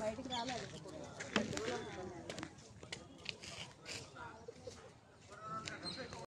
బయటికి రాలేదు.